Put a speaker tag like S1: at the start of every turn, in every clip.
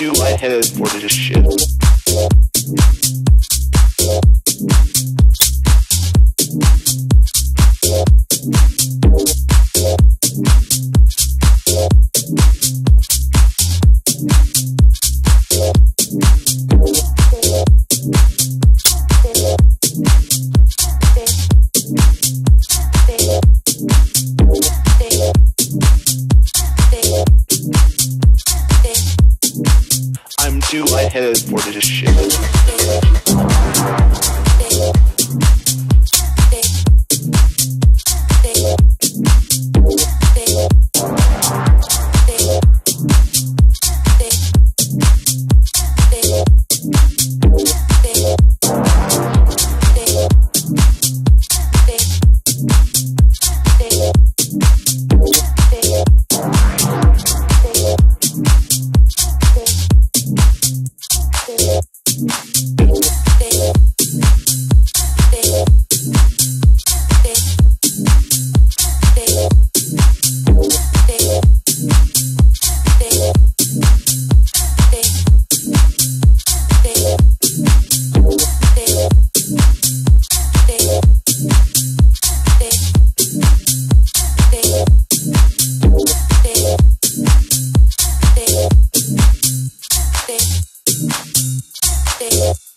S1: I'm too lightheaded for this shit. Too for this shit.
S2: Thank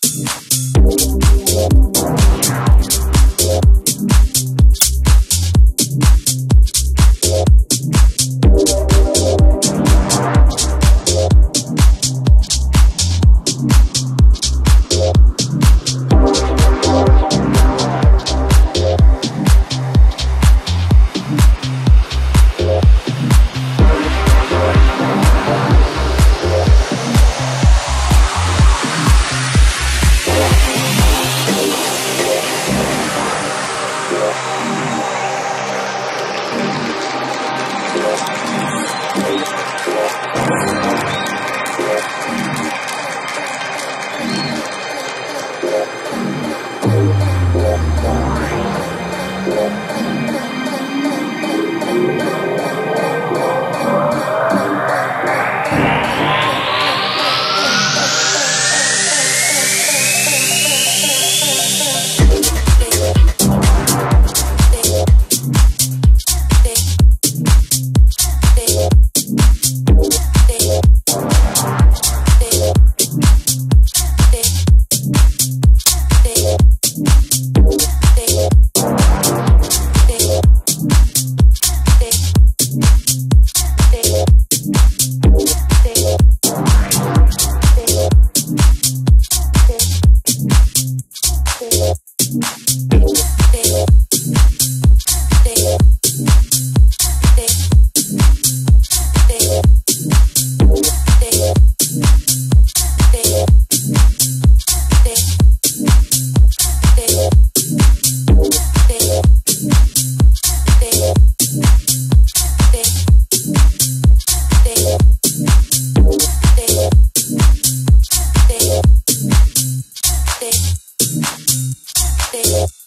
S2: baby.